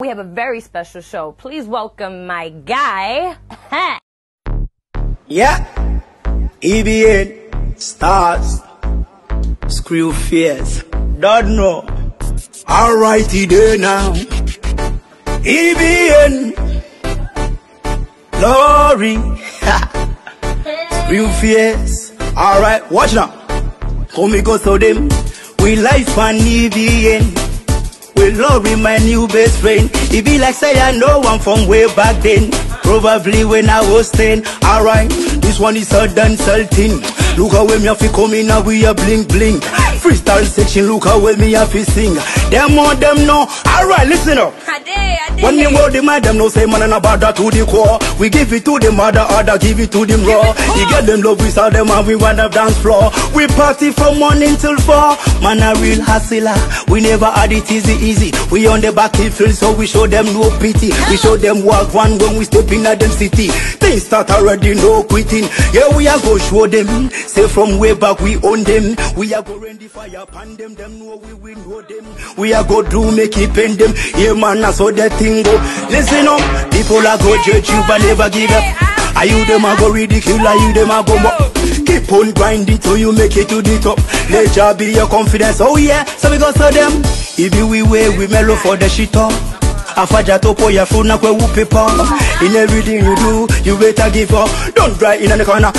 We have a very special show. Please welcome my guy. Yeah. EBN. Stars. Screw Faze. Don't know. Alrighty there now. EBN. Glory. Screw Faze. Alright, watch now. Come me go so them. We life on EBN. Him, my new best friend. He be like say I know one from way back then. Probably when I was 10. Alright, this one is a dancehall thing. Look how well me to come in and we a bling bling. Freestyle section, look how well me have to sing. Them all them know. Alright, listen up. When them all the them no say man and about that to the core. We give it to the mother, other give it to them raw. You get them love, we saw them and we want the dance floor. We party from morning till four. Man a real hustler. We never had it easy, easy. We on the battlefield, so we show them no pity. We show them walk one when we step in at them city. Start already, no quitting. Yeah, we are go show them. Say from way back we own them. We are go rend the fire upon them. Them know we will know them. We are go do make it pen them. Yeah, man, that's how that thing go. Listen up, people are go judge you but never give up. Are you them a go ridicule? Are you them a go mock? Keep on grinding till you make it to the top. Let job be your confidence. Oh yeah, so we go so them. If you we way we mellow for the shit up. Afaja topo ya funa kwe upepa In everything you do, you better give up. Don't dry in the corner